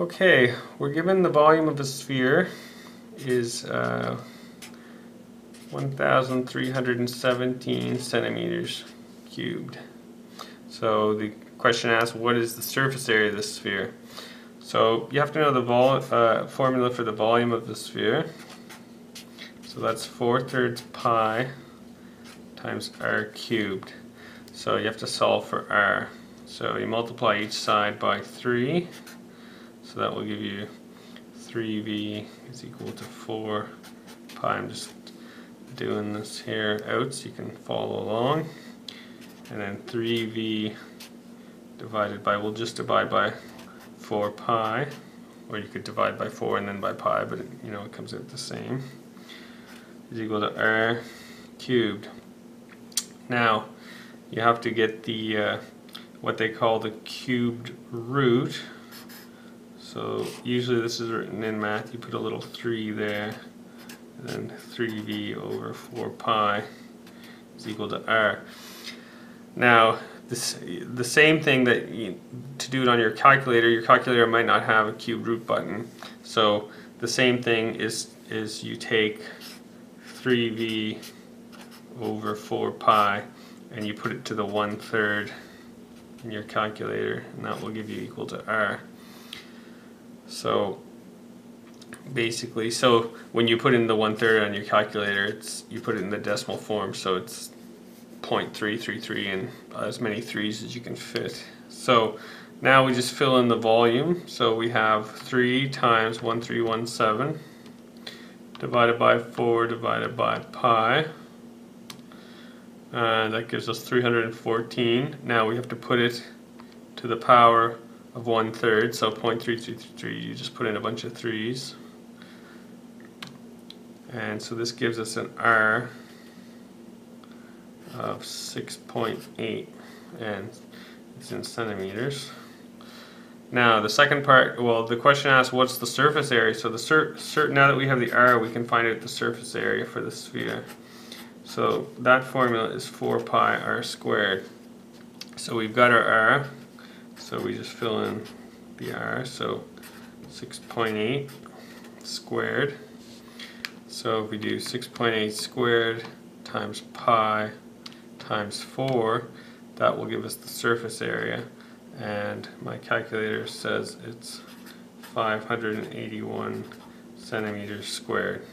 Okay, we're given the volume of a sphere is uh, 1,317 centimeters cubed. So the question asks, what is the surface area of the sphere? So you have to know the uh, formula for the volume of the sphere. So that's 4 thirds pi times r cubed. So you have to solve for r. So you multiply each side by 3. So that will give you 3v is equal to 4 pi. I'm just doing this here out so you can follow along. And then 3v divided by, we'll just divide by 4 pi. Or you could divide by 4 and then by pi, but it, you know it comes out the same. Is equal to r cubed. Now, you have to get the uh, what they call the cubed root. So usually this is written in math, you put a little 3 there, and then 3v over 4 pi is equal to r. Now, this, the same thing that you, to do it on your calculator, your calculator might not have a cube root button. So the same thing is, is you take 3v over 4 pi and you put it to the one third in your calculator and that will give you equal to r. So basically, so when you put in the one third on your calculator, it's you put it in the decimal form, so it's 0.333 and as many threes as you can fit. So now we just fill in the volume. So we have 3 times 1317 divided by 4 divided by pi. Uh, that gives us 314. Now we have to put it to the power of one third, so 0.3333, you just put in a bunch of threes. And so this gives us an R of 6.8 and it's in centimeters. Now the second part, well the question asks what's the surface area. So the sur now that we have the R we can find out the surface area for the sphere. So that formula is 4 pi r squared. So we've got our R, so we just fill in the R, so 6.8 squared. So if we do 6.8 squared times pi times 4, that will give us the surface area. And my calculator says it's 581 centimeters squared.